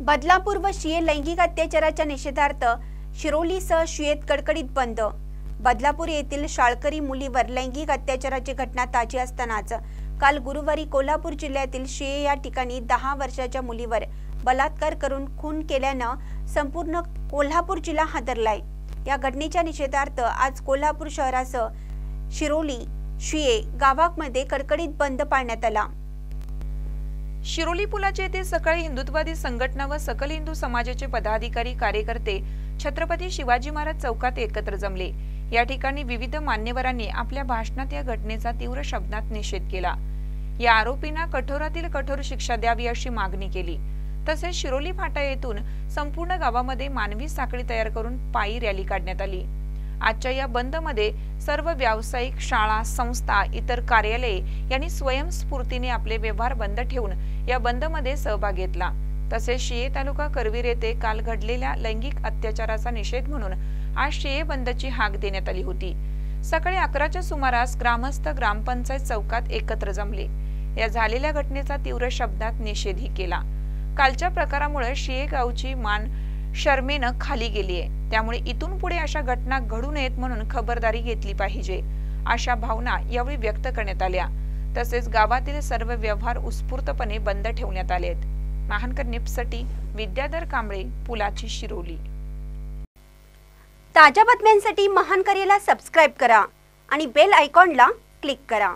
बदलापूर व शिये लैंगिक अत्याचाराच्या निषेधार्थ शिरोलीसह शियेत कडकडीत बंद. बदलापूर येथील शाळकरी मुलीवर लैंगिक अत्याचाराची घटना ताजी असतानाच काल गुरुवारी कोल्हापूर जिल्ह्यातील शिये या ठिकाणी दहा वर्षाच्या मुलीवर बलात्कार करून खून केल्यानं संपूर्ण कोल्हापूर जिल्हा हादरलाय. या घटनेच्या निषेधार्थ आज कोल्हापूर शहरासह शिरोली शिये गावामध्ये कडकडीत बंद पाळण्यात आला. शिरोली पुलाच्या येथे सकाळी हिंदुत्ववादी संघटना व सकल हिंदू समाजाचे पदाधिकारी कार्यकर्ते छत्रपती शिवाजी महाराज चौकात एकत्र जमले. या ठिकाणी विविध मान्यवरांनी आपल्या भाषणात या घटनेचा तीव्र शब्दात निषेध केला. या आरोपींना कठोरातील कठोर शिक्षा द्यावी अशी मागणी केली. तसेच शिरोली फाटा येथून संपूर्ण गावामध्ये मानवी साखळी तयार करून पायी रॅली काढण्यात आली. आजच्या या बंदमध्ये सर्व व्यावसायिक शाळा संस्था इतर कार्यालये यांनी स्वयंस्फूर्तीने आपले व्यवहार बंद ठेवून या बंदमध्ये सहभाग घेतला. तसेच शिये तालुका करवीर येथे काल घडलेल्या लैंगिक अत्याचाराचा निषेध म्हणून आज शिये बंदची हाक देण्यात आली होती. सकाळी अकराच्या सुमारास ग्रामस्थ ग्रामपंचायत चौकात एकत्र जमले. या झालेल्या घटनेचा तीव्र शब्दात निषेधही केला. कालच्या प्रकारामुळे शिये गावची मान शर्मेनं खाली गेली आहे त्यामुळे इथून पुढे अशा घटना घडू नयेत म्हणून खबरदारी घेतली पाहिजे अशा भावना यावेळी व्यक्त करण्यात आल्या. तसेच गावातील सर्व व्यवहार उत्स्फूर्तपणे बंद ठेवण्यात आले आहेत महानकर निप्ससाठी विद्याधर कांबळे पुलाची शिरोली. ताज्या बातम्यांसाठी महानकरेला सबस्क्राईब करा आणि बेल आयकॉनला क्लिक करा.